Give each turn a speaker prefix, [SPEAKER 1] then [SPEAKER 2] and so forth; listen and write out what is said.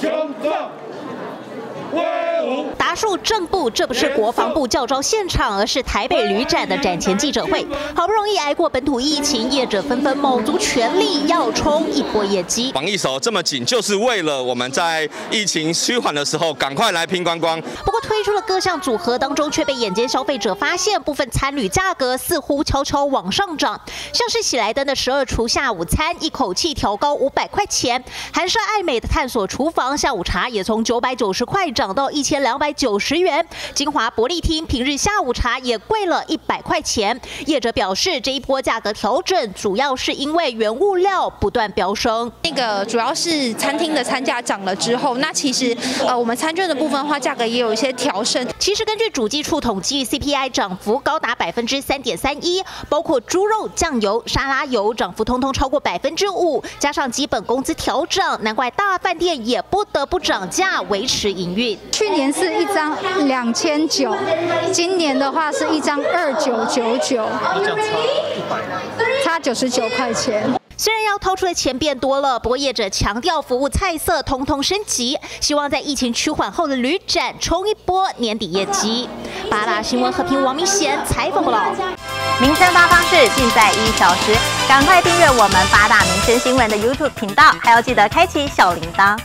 [SPEAKER 1] 雄壮
[SPEAKER 2] 威武数正部，这不是国防部教招现场，而是台北旅展的展前记者会。好不容易挨过本土疫情，业者纷纷卯足全力要冲一波业绩。
[SPEAKER 3] 防疫手这么紧，就是为了我们在疫情趋缓的时候，赶快来拼观光。
[SPEAKER 2] 不过推出了各项组合当中，却被眼尖消费者发现，部分餐旅价格似乎悄悄往上涨。像是喜来登的十二厨下午餐，一口气调高五百块钱；韩式爱美的探索厨房下午茶，也从九百九十块。涨到一千两百九十元，金华伯利厅平日下午茶也贵了一百块钱。业者表示，这一波价格调整主要是因为原物料不断飙升。
[SPEAKER 4] 那个主要是餐厅的餐价涨了之后，那其实呃我们餐券的部分的话，价格也有一些调升。
[SPEAKER 2] 其实根据主计处统计，CPI 涨幅高达百分之三点三一，包括猪肉、酱油、沙拉油涨幅通通超过百分之五，加上基本工资调整，难怪大饭店也不得不涨价维持营运。
[SPEAKER 5] 去年是一张两千九，今年的话是一张二九九九，差九十九块钱。
[SPEAKER 2] 虽然要掏出的钱变多了，不过业者强调服务菜色通通升级，希望在疫情趋缓后的旅展冲一波年底业绩。八大新闻和平王明贤采访报道。
[SPEAKER 6] 民生八方式尽在一小时，赶快订阅我们八大民生新闻的 YouTube 频道，还要记得开启小铃铛。